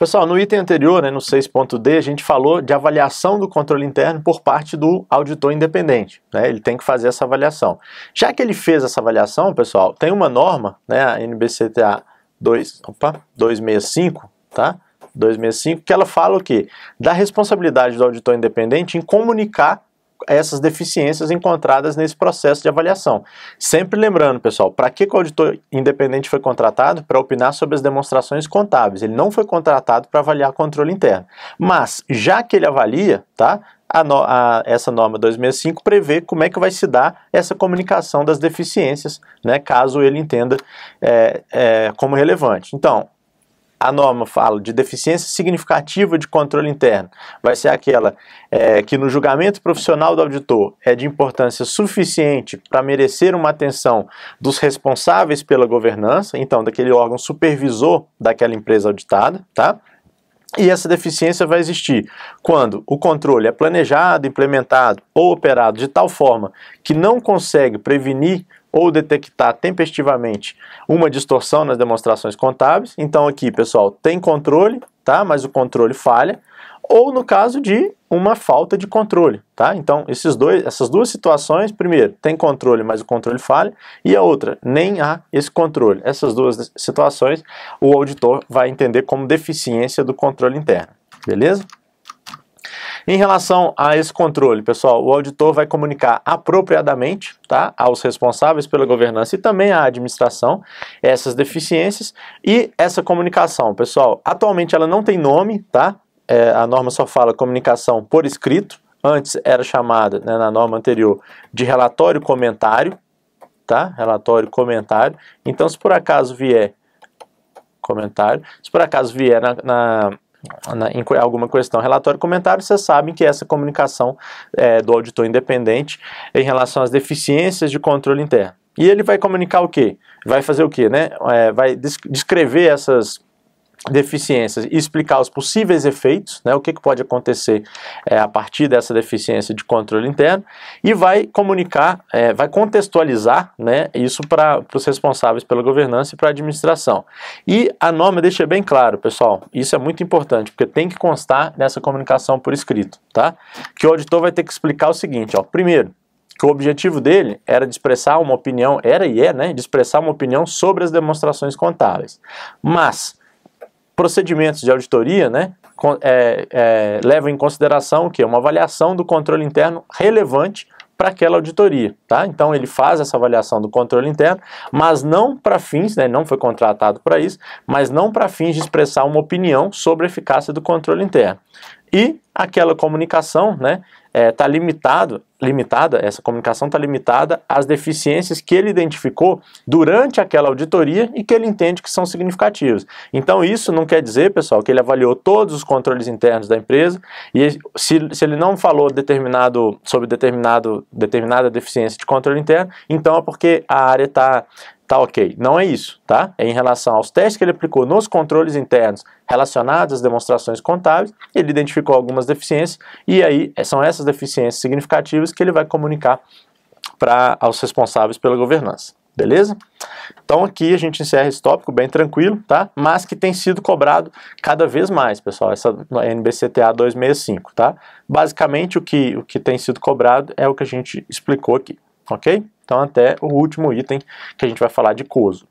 Pessoal, no item anterior, né, no 6.d, a gente falou de avaliação do controle interno por parte do auditor independente. Né, ele tem que fazer essa avaliação. Já que ele fez essa avaliação, pessoal, tem uma norma, né, a NBCTA 2, opa, 265, tá? 265, que ela fala o quê? Da responsabilidade do auditor independente em comunicar essas deficiências encontradas nesse processo de avaliação. Sempre lembrando, pessoal, para que o auditor independente foi contratado? Para opinar sobre as demonstrações contábeis. Ele não foi contratado para avaliar controle interno. Mas, já que ele avalia, tá? A, no, a, essa norma 265 prevê como é que vai se dar essa comunicação das deficiências, né, caso ele entenda é, é, como relevante. Então, a norma fala de deficiência significativa de controle interno, vai ser aquela é, que no julgamento profissional do auditor é de importância suficiente para merecer uma atenção dos responsáveis pela governança, então daquele órgão supervisor daquela empresa auditada, tá? E essa deficiência vai existir quando o controle é planejado, implementado ou operado de tal forma que não consegue prevenir ou detectar tempestivamente uma distorção nas demonstrações contábeis. Então aqui, pessoal, tem controle, tá? Mas o controle falha. Ou no caso de uma falta de controle, tá? Então, esses dois, essas duas situações, primeiro, tem controle, mas o controle falha, e a outra, nem há esse controle. Essas duas situações, o auditor vai entender como deficiência do controle interno, beleza? Em relação a esse controle, pessoal, o auditor vai comunicar apropriadamente tá, aos responsáveis pela governança e também à administração essas deficiências e essa comunicação, pessoal, atualmente ela não tem nome, tá? É, a norma só fala comunicação por escrito, antes era chamada, né, na norma anterior, de relatório comentário, tá? Relatório comentário. Então, se por acaso vier comentário, se por acaso vier na, na na, em alguma questão, relatório comentário, vocês sabem que essa comunicação é, do auditor independente em relação às deficiências de controle interno. E ele vai comunicar o quê? Vai fazer o quê? Né? É, vai descrever essas deficiências e explicar os possíveis efeitos, né, o que, que pode acontecer é, a partir dessa deficiência de controle interno e vai comunicar, é, vai contextualizar né, isso para os responsáveis pela governança e para a administração. E a norma deixa bem claro, pessoal, isso é muito importante, porque tem que constar nessa comunicação por escrito, tá? Que o auditor vai ter que explicar o seguinte, ó, primeiro, que o objetivo dele era de expressar uma opinião, era e é, né, de expressar uma opinião sobre as demonstrações contábeis. Mas procedimentos de auditoria, né, é, é, levam em consideração que? Uma avaliação do controle interno relevante para aquela auditoria, tá? Então ele faz essa avaliação do controle interno, mas não para fins, né, não foi contratado para isso, mas não para fins de expressar uma opinião sobre a eficácia do controle interno. E aquela comunicação, né, está é, limitado, limitada, essa comunicação está limitada às deficiências que ele identificou durante aquela auditoria e que ele entende que são significativas. Então isso não quer dizer, pessoal, que ele avaliou todos os controles internos da empresa e se, se ele não falou determinado, sobre determinado, determinada deficiência de controle interno, então é porque a área está tá ok. Não é isso, tá? É em relação aos testes que ele aplicou nos controles internos relacionados às demonstrações contábeis, ele identificou algumas deficiências e aí eh, são essas deficiências significativas que ele vai comunicar para aos responsáveis pela governança. Beleza? Então aqui a gente encerra esse tópico bem tranquilo, tá? Mas que tem sido cobrado cada vez mais, pessoal, essa NBCTA 265, tá? Basicamente o que, o que tem sido cobrado é o que a gente explicou aqui, ok? Então até o último item que a gente vai falar de COSO.